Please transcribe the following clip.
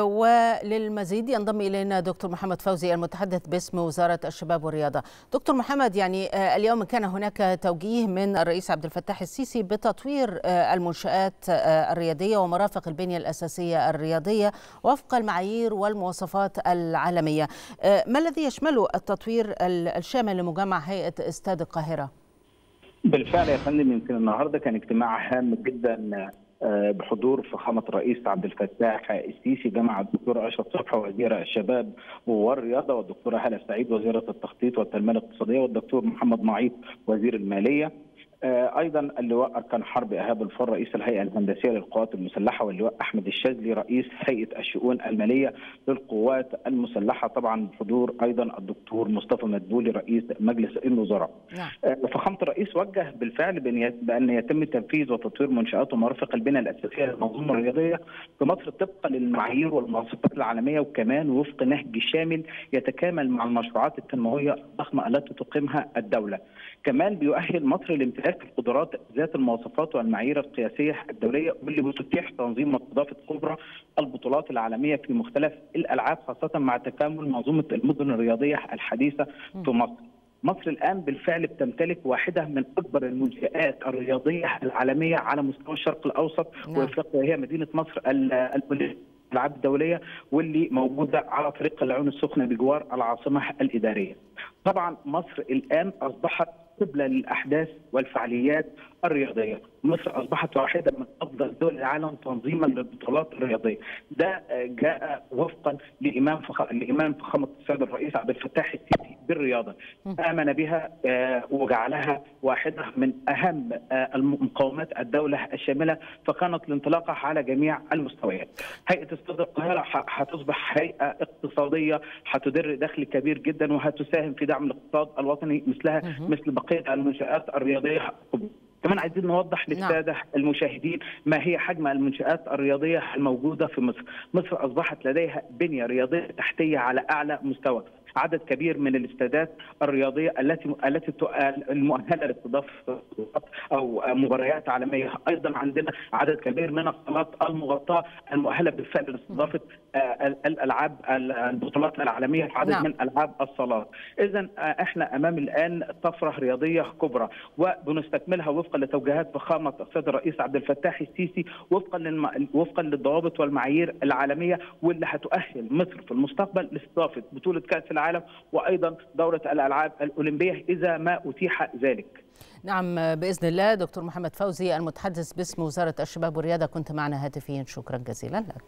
وللمزيد ينضم إلينا دكتور محمد فوزي المتحدث باسم وزارة الشباب والرياضة. دكتور محمد يعني اليوم كان هناك توجيه من الرئيس عبد الفتاح السيسي بتطوير المنشآت الرياضية ومرافق البنية الأساسية الرياضية وفق المعايير والمواصفات العالمية. ما الذي يشمله التطوير الشامل لمجمع هيئة استاد القاهرة؟ بالفعل يا فندم يمكن النهارده كان اجتماع هام جدا بحضور فخامة الرئيس عبد الفتاح السيسي جمع الدكتور أشرف صبحي وزير الشباب والرياضة والدكتوره هاله سعيد وزيره التخطيط والتنمية الاقتصادية والدكتور محمد معيط وزير المالية. أيضا اللواء أركان حرب ايهاب الفار رئيس الهيئة الهندسية للقوات المسلحة واللواء أحمد الشاذلي رئيس هيئة الشؤون المالية للقوات المسلحة طبعا بحضور أيضا الدكتور مصطفى مدبولي رئيس مجلس الوزراء. نعم. فخامة الرئيس وجه بالفعل بأن يتم تنفيذ وتطوير منشآت ومرافق البنيه الأساسية للمنظومة الرياضية في مصر طبقا للمعايير والمواصفات العالمية وكمان وفق نهج شامل يتكامل مع المشروعات التنموية الضخمة التي تقيمها الدولة. كمان بيؤهل مصر لامتلاك القدرات ذات المواصفات والمعايير القياسية الدولية واللي بتتيح تنظيم واستضافه كبرى البطولات العالمية في مختلف الألعاب خاصة مع تكامل منظومة المدن الرياضية الحديثة في مصر. مصر الآن بالفعل بتمتلك واحدة من أكبر المنشآت الرياضية العالمية على مستوى الشرق الأوسط نعم. وإفريقيا هي مدينة مصر الألعاب الدولية واللي موجودة على طريق العيون السخنة بجوار العاصمة الإدارية. طبعا مصر الآن أصبحت قبله للاحداث والفعاليات الرياضية، مصر أصبحت واحدة من أفضل دول العالم تنظيما للبطولات الرياضية، ده جاء وفقا لايمان فخ... لايمان فخامة السيد الرئيس عبد الفتاح السيسي بالرياضة، آمن بها وجعلها واحدة من أهم مقومات الدولة الشاملة فكانت الانطلاقة على جميع المستويات. هيئة استاد القاهرة هتصبح هيئة اقتصادية هتدر دخل كبير جدا وهتساهم في دعم الاقتصاد الوطني مثلها مثل بقية المنشآت الرياضية. كمان عايزين نوضح للسادة نعم. المشاهدين ما هي حجم المنشآت الرياضية الموجودة في مصر، مصر أصبحت لديها بنية رياضية تحتية على أعلى مستوى، عدد كبير من الاستادات الرياضية التي التي المؤهلة لاستضافه أو مباريات عالمية، أيضا عندنا عدد كبير من الصالات المغطاة المؤهلة بالفعل لاستضافة الألعاب البطولات العالمية في عدد نعم. من ألعاب الصالات. اذا إحنا أمام الآن طفرة رياضية كبرى وبنستكملها وفقا لتوجيهات فخامه السيد الرئيس عبد الفتاح السيسي وفقا للم... وفقا للضوابط والمعايير العالمية واللي هتؤهل مصر في المستقبل لاستضافة بطولة كأس العالم وأيضا دورة الألعاب الأولمبية إذا ما أتيح ذلك. نعم بإذن الله دكتور محمد فوزي المتحدث باسم وزارة الشباب والرياضة كنت معنا هاتفيا شكرا جزيلا لك.